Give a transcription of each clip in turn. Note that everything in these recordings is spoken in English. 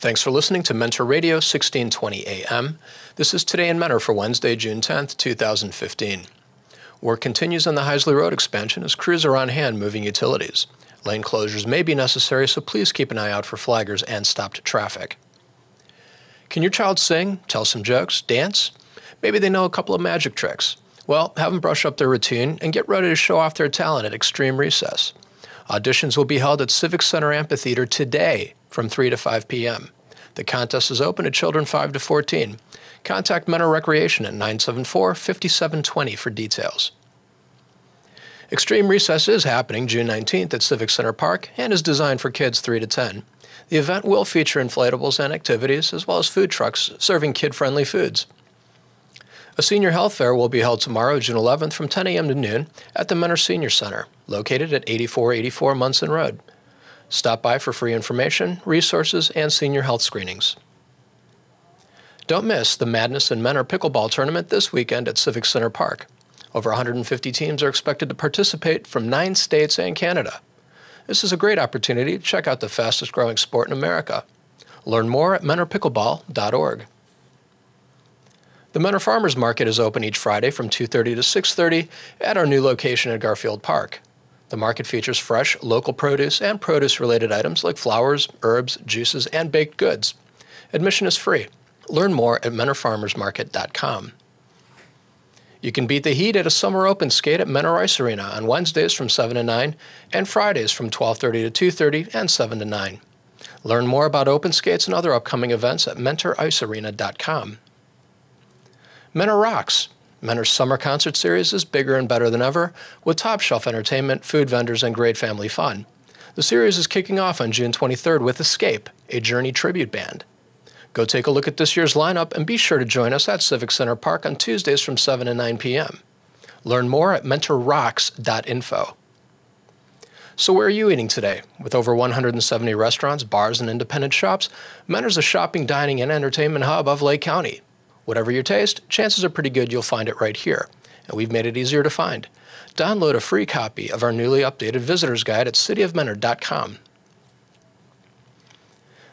Thanks for listening to Mentor Radio 1620 AM. This is Today in Mentor for Wednesday, June 10th, 2015. Work continues on the Heisley Road expansion as crews are on hand moving utilities. Lane closures may be necessary, so please keep an eye out for flaggers and stopped traffic. Can your child sing, tell some jokes, dance? Maybe they know a couple of magic tricks. Well, have them brush up their routine and get ready to show off their talent at Extreme Recess. Auditions will be held at Civic Center Amphitheater today from 3 to 5 p.m. The contest is open to children 5 to 14. Contact Mentor Recreation at 974 5720 for details. Extreme Recess is happening June 19th at Civic Center Park and is designed for kids 3 to 10. The event will feature inflatables and activities, as well as food trucks serving kid friendly foods. A senior health fair will be held tomorrow, June 11th, from 10 a.m. to noon at the Mentor Senior Center, located at 8484 Munson Road. Stop by for free information, resources, and senior health screenings. Don't miss the Madness and Mentor Pickleball Tournament this weekend at Civic Center Park. Over 150 teams are expected to participate from nine states and Canada. This is a great opportunity to check out the fastest growing sport in America. Learn more at mentorpickleball.org. The Mentor Farmers Market is open each Friday from 2:30 to 6:30 at our new location at Garfield Park. The market features fresh, local produce and produce-related items like flowers, herbs, juices, and baked goods. Admission is free. Learn more at mentorfarmersmarket.com. You can beat the heat at a summer open skate at Mentor Ice Arena on Wednesdays from 7 to 9 and Fridays from 12:30 to 2:30 and 7 to 9. Learn more about open skates and other upcoming events at mentoricearena.com. Mentor Rocks. Mentor's summer concert series is bigger and better than ever, with top shelf entertainment, food vendors, and great family fun. The series is kicking off on June 23rd with Escape, a Journey tribute band. Go take a look at this year's lineup and be sure to join us at Civic Center Park on Tuesdays from 7 to 9 p.m. Learn more at mentorrocks.info. So, where are you eating today? With over 170 restaurants, bars, and independent shops, Mentor's a shopping, dining, and entertainment hub of Lake County. Whatever your taste, chances are pretty good you'll find it right here, and we've made it easier to find. Download a free copy of our newly updated visitor's guide at cityofmentor.com.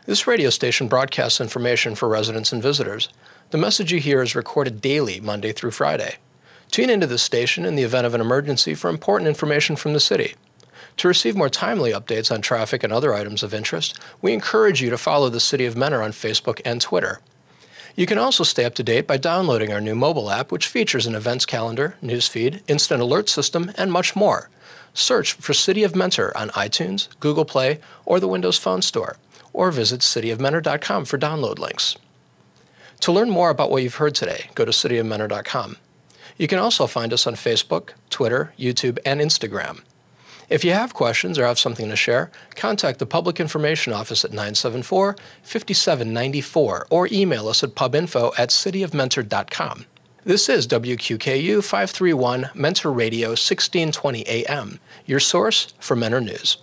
This radio station broadcasts information for residents and visitors. The message you hear is recorded daily, Monday through Friday. Tune into this station in the event of an emergency for important information from the city. To receive more timely updates on traffic and other items of interest, we encourage you to follow the City of Mentor on Facebook and Twitter. You can also stay up to date by downloading our new mobile app, which features an events calendar, newsfeed, instant alert system, and much more. Search for City of Mentor on iTunes, Google Play, or the Windows Phone Store, or visit cityofmentor.com for download links. To learn more about what you've heard today, go to cityofmentor.com. You can also find us on Facebook, Twitter, YouTube, and Instagram. If you have questions or have something to share, contact the Public Information Office at 974 5794 or email us at pubinfo at cityofmentor.com. This is WQKU 531 Mentor Radio 1620 AM, your source for Mentor News.